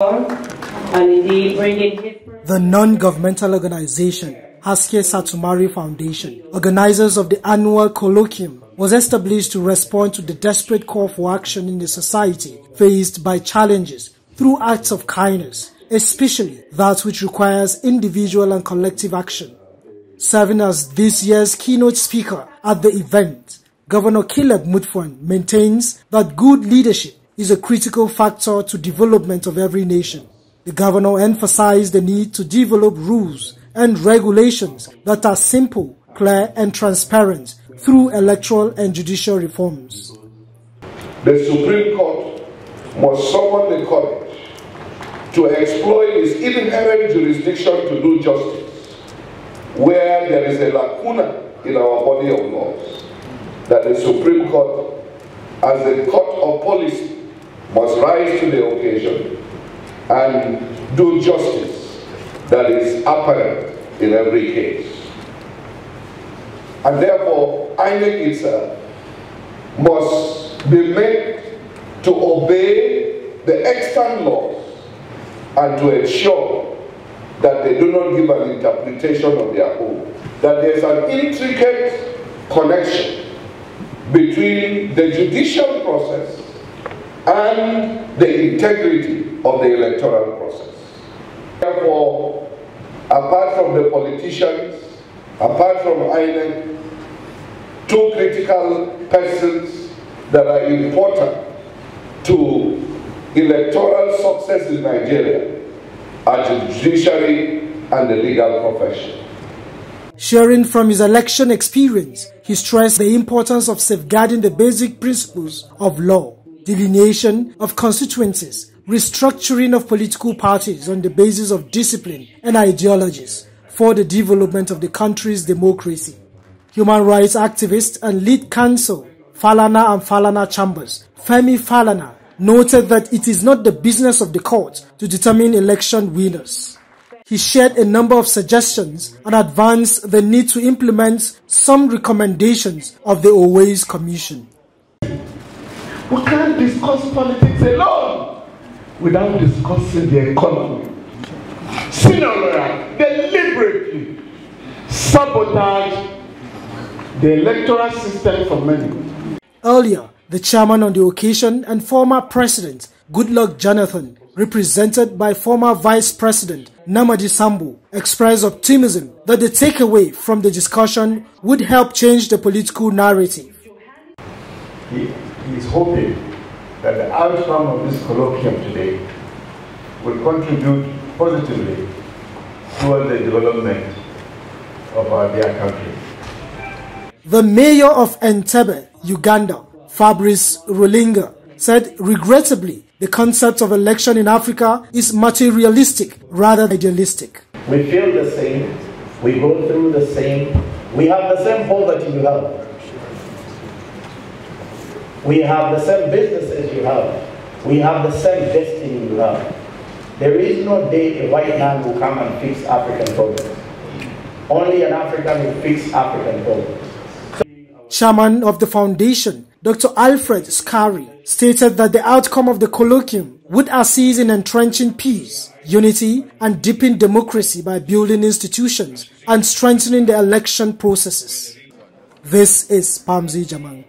The non-governmental organization Haske Satumari Foundation, organizers of the annual colloquium, was established to respond to the desperate call for action in the society faced by challenges through acts of kindness, especially that which requires individual and collective action. Serving as this year's keynote speaker at the event, Governor Caleb Mutfwang maintains that good leadership is a critical factor to development of every nation. The governor emphasized the need to develop rules and regulations that are simple, clear and transparent through electoral and judicial reforms. The Supreme Court must summon the courage to exploit its inherent jurisdiction to do justice where there is a lacuna in our body of laws that the Supreme Court as a court of policy must rise to the occasion and do justice that is apparent in every case. And therefore, INEC itself must be made to obey the extant laws and to ensure that they do not give an interpretation of their own. That there's an intricate connection between the judicial process and the integrity of the electoral process. Therefore, apart from the politicians, apart from INEC, two critical persons that are important to electoral success in Nigeria are the judiciary and the legal profession. Sharing from his election experience, he stressed the importance of safeguarding the basic principles of law, delineation of constituencies, restructuring of political parties on the basis of discipline and ideologies for the development of the country's democracy. Human rights activist and lead counsel Falana and Falana Chambers, Femi Falana, noted that it is not the business of the court to determine election winners. He shared a number of suggestions and advanced the need to implement some recommendations of the Uwais Commission. We can't discuss politics alone without discussing the economy. Sinora deliberately sabotage the electoral system for many. Earlier, the chairman on the occasion and former president Goodluck Jonathan, represented by former vice president Namadi Sambo, expressed optimism that the takeaway from the discussion would help change the political narrative. He is hoping that the outcome of this colloquium today will contribute positively toward the development of our dear country. The mayor of Entebbe, Uganda, Fabrice Rulinda, said regrettably the concept of election in Africa is materialistic rather than idealistic. We feel the same, we go through the same, we have the same poverty you have. We have the same businesses you have. We have the same destiny you have. There is no day a white man will come and fix African problems. Only an African will fix African problems. Chairman of the foundation, Dr. Alfred Scary, stated that the outcome of the colloquium would assist in entrenching peace, unity, and deepening democracy by building institutions and strengthening the election processes. This is Pamzi Jamang.